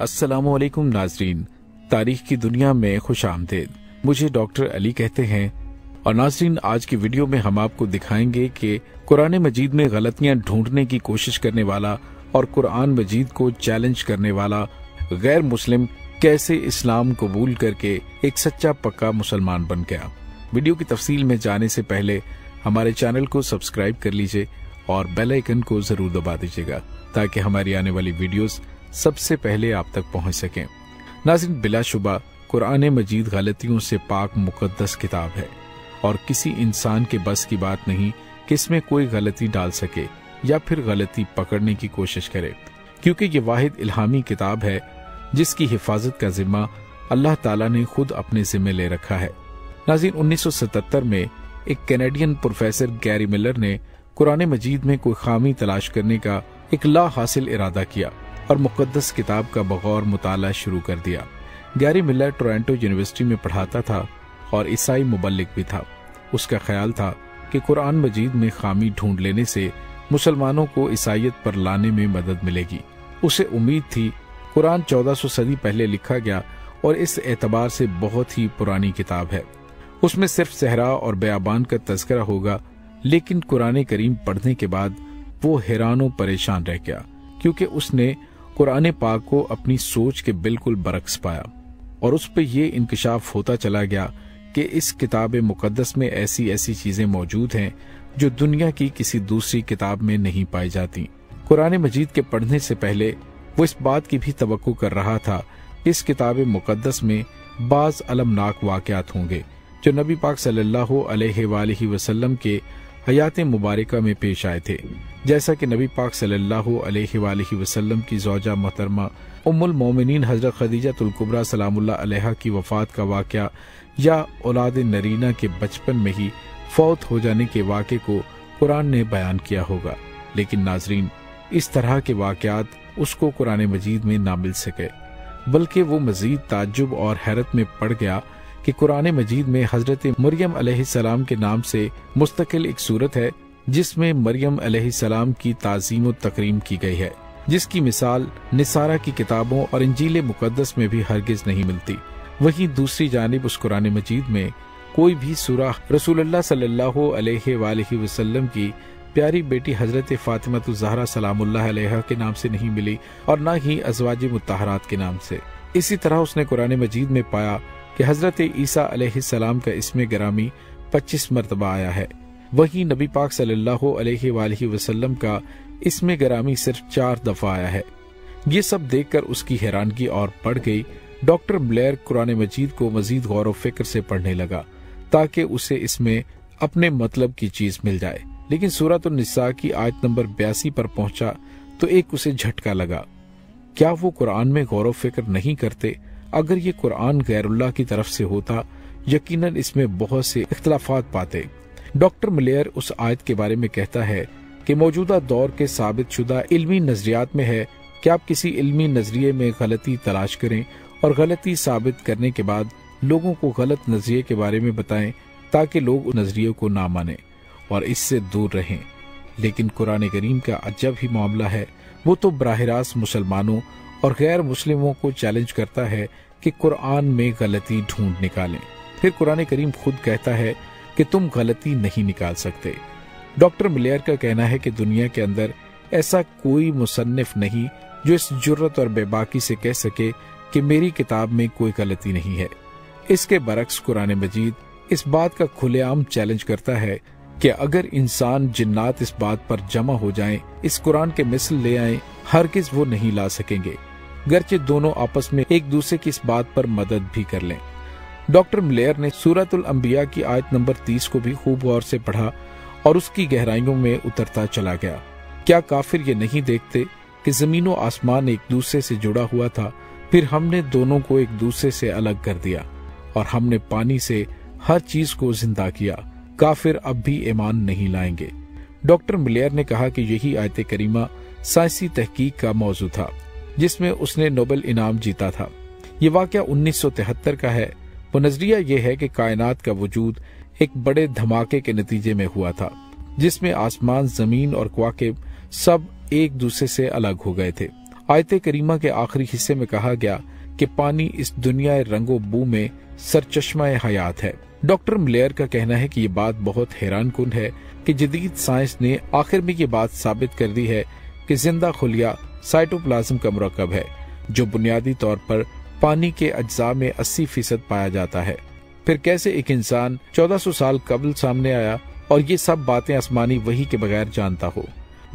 असलकुम नाजरीन, तारीख की दुनिया में खुश आमदेद। मुझे डॉक्टर अली कहते हैं, और नाजरीन, आज की वीडियो में हम आपको दिखाएँगे कि कुरान मजीद में गलतियाँ ढूँढने की कोशिश करने वाला और कुरान मजीद को चैलेंज करने वाला गैर मुस्लिम कैसे इस्लाम कबूल करके एक सच्चा पक्का मुसलमान बन गया। वीडियो की तफसील में जाने से पहले हमारे चैनल को सब्सक्राइब कर लीजिए और बेल आइकन को ज़रूर दबा दीजिएगा, ताकि हमारी आने वाली वीडियोस सबसे पहले आप तक पहुँच सकें। नाजिन बिलाशुबा, कुरान मजीद गलतियों से पाक मुकदस किताब है, और किसी इंसान के बस की बात नहीं कि इसमें कोई गलती डाल सके या फिर गलती पकड़ने की कोशिश करे, क्योंकि ये वाहिद इल्हामी किताब है, जिसकी हिफाजत का जिम्मा अल्लाह ताला ने खुद अपने जिम्मे ले रखा है। नाजिन 1977 में एक कैनेडियन प्रोफेसर गैरी मिलर ने कुरान मजीद में कोई खामी तलाश करने का एक ला हासिल इरादा किया। और मुकदस किताब का बगौर मुताला शुरू कर दिया। गैरी मिलर टोरंटो यूनिवर्सिटी में पढ़ाता था और ईसाई मुबलिक भी था। उसका ख्याल था कि कुरान मजीद में खामी ढूंढ लेने से मुसलमानों को ईसाइत पर लाने में मदद मिलेगी। उसे उम्मीद थी कुरान 1400 सदी पहले लिखा गया और इस एतबार से बहुत ही पुरानी किताब है। उसमें सिर्फ़ सहरा और बयाबान का तस्करा होगा, लेकिन कुरान करीम पढ़ने के बाद वो हैरानों परेशान रह गया, क्योंकि उसने कुरान पाक को अपनी सोच के बिल्कुल बरक्स पाया और उस पर यह इंकशाफ होता चला गया कि इस किताब मुकदस में ऐसी ऐसी चीज़ें मौजूद हैं जो दुनिया की किसी दूसरी किताब में नहीं पाई जाती। कुरान मजीद के पढ़ने से पहले वो इस बात की भी तो कर रहा था इस किताब मुकदस में बाज अलमनाक वाकयात होंगे, जो नबी पाक सल्लल्लाहु अलैहि वसल्लम के हयात मुबारक में पेश आए थे। जैसा कि नबी पाक सल्लल्लाहु अलैहि वसल्लम की जौजा मोहतरमा उम्मुल मोमिनीन हज़रत खदीजा तुलकुबरा सलामुल्लाह अलैहा की वफात का वाक़ या औलाद नरीना के बचपन में ही फौत हो जाने के वाक़े को कुरान ने बयान किया होगा। लेकिन नाजरीन, इस तरह के वाकयात उसको कुरान मजीद में ना मिल सके बल्कि वो मजीद ताजुब और हैरत में पड़ गया कि कुरान मजीद में हज़रत मरियम सलाम के नाम से मुस्तकिल एक सूरत है, जिसमें मरियम सलाम की ताजीम तकरीम की गई है, जिसकी मिसाल निसारा की किताबों और इंजील मुकदस में भी हरगिज नहीं मिलती। वहीं दूसरी जानब उस कुरान मजीद में कोई भी सूरा रसूलुल्लाह सल्लल्लाहु अलैहि वसल्लम की प्यारी बेटी हज़रत फातिमा जहरा अलैहा के नाम से नहीं मिली और न ही अजवाज मुताहरात के नाम से। इसी तरह उसने कुरान मजीद में पाया कि हज़रत ईसा सलाम का इसमें ग्रामी 25 मरतबा आया है। वहीं नबी पाक सल्लल्लाहु अलैहि वसल्लम का इसमें ग्रामी सिर्फ़ चार दफ़ा आया है। ये सब देखकर उसकी हैरानगी और बढ़ गई। डॉक्टर ब्लेयर कुरान मजीद को मजीद गौर फ़िक्र से पढ़ने लगा, ताकि उसे इसमें अपने मतलब की चीज़ मिल जाए। लेकिन सूरत निसा की आयत नंबर बयासी पर पहुँचा तो एक उसे झटका लगा। क्या वो कुरान में गौरव फ़िक्र नहीं करते? अगर ये कुरान गैरुल्लाह की तरफ़ से होता, यकीनन इसमें बहुत से इख्तलाफात पाते। डॉक्टर मलेयर उस आयत के बारे में कहता है कि मौजूदा दौर के साबित शुदा इल्मी नजरियात में है कि आप किसी इल्मी नज़रिए में गलती तलाश करें और गलती साबित करने के बाद लोगों को गलत नज़रिए के बारे में बताएँ ताकि लोग उस नज़रिए को ना माने और इससे दूर रहें। लेकिन कुरान करीम का अजब ही मामला है, वो तो बराहरास्त मुसलमानों और गैर मुस्लिमों को चैलेंज करता है कि कुरान में गलती ढूंढ निकालें। फिर कुरान करीम खुद कहता है कि तुम गलती नहीं निकाल सकते। डॉक्टर मिलेयर का कहना है कि दुनिया के अंदर ऐसा कोई मुसन्फ नहीं जो इस जुर्रत और बेबाकी से कह सके कि मेरी किताब में कोई गलती नहीं है। इसके बरक्स कुरान मजीद इस बात का खुलेआम चैलेंज करता है कि अगर इंसान जिन्नात इस बात पर जमा हो जाएँ, इस कुरान के मिसल ले आए हर किस वो नहीं ला सकेंगे। गरचे दोनों आपस में एक दूसरे की इस बात पर मदद भी कर लें। डॉक्टर मिलेयर ने सूरतुल अंबिया की आयत नंबर तीस को भी खूब गौर से पढ़ा और उसकी गहराइयों में उतरता चला गया। क्या काफिर ये नहीं देखते कि ज़मीन आसमान एक दूसरे से जुड़ा हुआ था फिर हमने दोनों को एक दूसरे से अलग कर दिया और हमने पानी से हर चीज़ को ज़िंदा किया। काफिर अब भी ईमान नहीं लाएँगे। डॉक्टर मिलेयर ने कहा कि यही आयत करीमा साइंसी तहकीक का मौजू था, जिसमें उसने नोबेल इनाम जीता था। ये वाक्य 1973 का है। वो नज़रिया ये है कि कायनात का वजूद एक बड़े धमाके के नतीजे में हुआ था, जिसमें आसमान, ज़मीन और क्वाकिब सब एक दूसरे से अलग हो गए थे। आयत करीमा के आखिरी हिस्से में कहा गया कि पानी इस दुनिया रंगो बू में सरचश्मा हयात है। डॉक्टर मलेयर का कहना है कि ये बात बहुत हैरान कन है कि जदीद साइंस ने आखिर में ये बात साबित कर दी है कि ज़िंदा खुलिया साइटोप्लाज्म का मरकब है, जो बुनियादी तौर पर पानी के अज्जा में 80 फ़ीसद पाया जाता है। फिर कैसे एक इंसान 1400 साल कबल सामने आया और ये सब बातें आसमानी वही के बगैर जानता हो?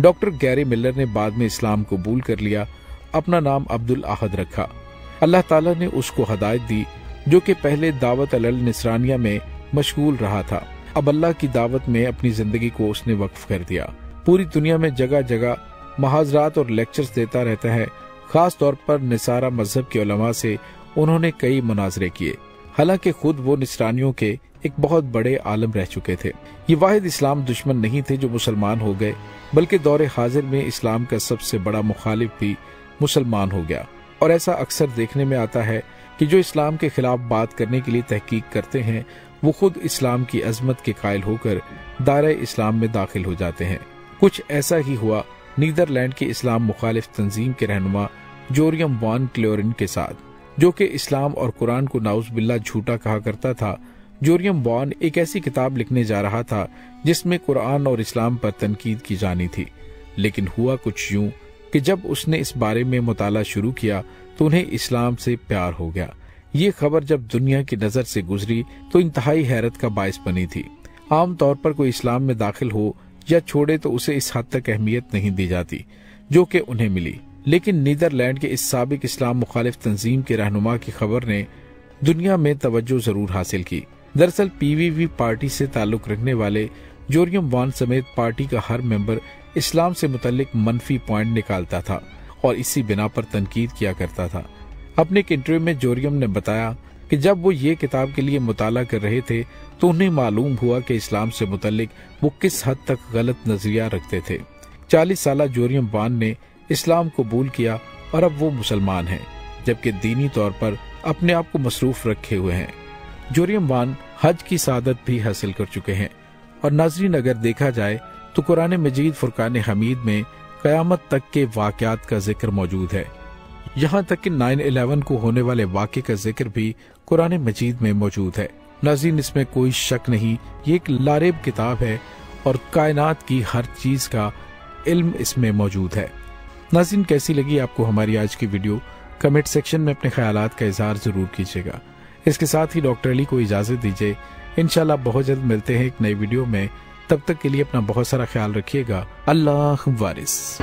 डॉक्टर गैरी मिलर ने बाद में इस्लाम कबूल कर लिया, अपना नाम अब्दुल आहद रखा। अल्लाह ताला ने उसको हदायत दी जो कि पहले दावत अल निसरानिया में मशगूल रहा था। अब अल्लाह की दावत में अपनी ज़िंदगी को उसने वक्फ कर दिया। पूरी दुनिया में जगह जगह महाजरात और लेक्चर्स देता रहता है। खास तौर पर निसारा मज़हब के उलमा से उन्होंने कई मुनाजरे किए। हालाँकि खुद वो निसरानियों के एक बहुत बड़े आलम रह चुके थे। ये वाहिद इस्लाम दुश्मन नहीं थे जो मुसलमान हो गए, बल्कि दौरे हाजिर में इस्लाम का सबसे बड़ा मुखालिफ भी मुसलमान हो गया। और ऐसा अक्सर देखने में आता है कि जो इस्लाम के खिलाफ बात करने के लिए तहकीक करते हैं, वो खुद इस्लाम की अजमत के कायल होकर दायरा इस्लाम में दाखिल हो जाते हैं। कुछ ऐसा ही हुआ नीदरलैंड के इस्लाम मुखालिफ तंजीम के रहनुमा जोरियम वान क्लोरिन के साथ, जो कि इस्लाम और कुरान को नाउज बिल्ला झूठा कहा करता था। जोरियम बॉन एक ऐसी किताब लिखने जा रहा था, जिसमें कुरान और इस्लाम पर तनकीद की जानी थी। लेकिन हुआ कुछ यूँ कि जब उसने इस बारे में मुताला शुरू किया तो उन्हें इस्लाम से प्यार हो गया। ये खबर जब दुनिया की नज़र से गुजरी तो इंतहाई हैरत का बायस बनी थी। आमतौर पर कोई इस्लाम में दाखिल हो या छोड़े तो उसे इस हद तक अहमियत नहीं दी जाती, जो कि उन्हें मिली। लेकिन नीदरलैंड के इस सबक इस्लाम मुखालिफ तंजीम के रहनुमा की खबर ने दुनिया में तवज्जो ज़रूर हासिल की। दरअसल पीवीवी पार्टी से ताल्लुक रखने वाले जोरियम वान समेत पार्टी का हर मेंबर इस्लाम से मुतलिक मनफी पॉइंट निकालता था। और इसी बिना पर तनकीद किया करता था। अपने एक इंटरव्यू में जोरियम ने बताया कि जब वो ये किताब के लिए मुताला कर रहे थे तो उन्हें मालूम हुआ कि इस्लाम से मुतलिक वो किस हद तक गलत नज़रिया रखते थे। चालीस साल जोरियम वान ने इस्लाम कबूल किया और अब वो मुसलमान हैं, जबकि दीनी तौर पर अपने आप को मसरूफ रखे हुए हैं। जोरियम वान हज की सादत भी हासिल कर चुके हैं, और नाजरीन अगर देखा जाए तो कुरान मजीद फुरकान हमीद में कयामत तक के वाकयात का ज़िक्र मौजूद है। यहाँ तक कि 9/11 को होने वाले वाक़े का ज़िक्र भी कुरान मजीद में मौजूद है। नाजीन इसमें कोई शक नहीं, ये एक लारेब किताब है और कायनात की हर चीज़ का इल्म इसमें मौजूद है। नाजिन कैसी लगी आपको हमारी आज की वीडियो? कमेंट सेक्शन में अपने ख्याल का इजहार ज़रूर कीजिएगा। इसके साथ ही डॉक्टर अली को इजाज़त दीजिए। इनशाला बहुत जल्द मिलते हैं एक नई वीडियो में। तब तक के लिए अपना बहुत सारा ख्याल रखिएगा। अल्लाह वारिस।